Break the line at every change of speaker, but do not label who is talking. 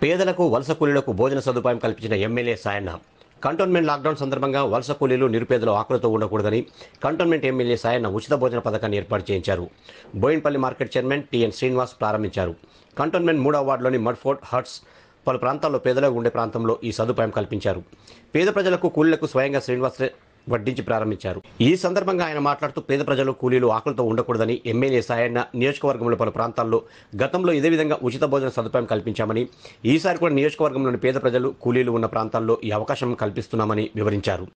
పేదలకు వలస కూలీలకు భోజన సదుపాయం కల్పించిన ఎమ్మెల్యే సాయన్న. కంటోన్మెంట్ లాక్డౌన్ సందర్భంగా వలస కూలీలు నిరుపేదలు ఆకలితో ఉండకూడదని కంటోన్మెంట్ ఎమ్మెల్యే సాయన్న ఉచిత భోజన పథకాన్ని ఏర్పాటు చేయించారు. Boinpally market chairman T N Srinivas ప్రారంభించారు. కంటోన్మెంట్ మూడవ వార్డులోని మడ్ఫోర్ట్ హట్స్ పలు ప్రాంతాల్లో పేదలకు ఉండే ప్రాంతంలో ఈ సదుపాయం కల్పించారు. పేద ప్రజలకు కూలీలకు స్వయంగా శ్రీనివాస్ వడ్డించి ప్రారంభించారు. ఈ సందర్భంగా ఆయన మాట్లాడుతూ పేద ప్రజలు కూలీలు ఆకలితో ఉండకూడదని ఎమ్మెల్యే సాయన్న నియోజకవర్గంలో పలు ప్రాంతాల్లో గతంలో ఇదే విధంగా ఉచిత భోజన సదుపాయం కల్పించామని ఈసారి కూడా నియోజకవర్గంలోని పేద ప్రజలు కూలీలు ఉన్న ప్రాంతాల్లో ఈ అవకాశం కల్పిస్తున్నామని వివరించారు.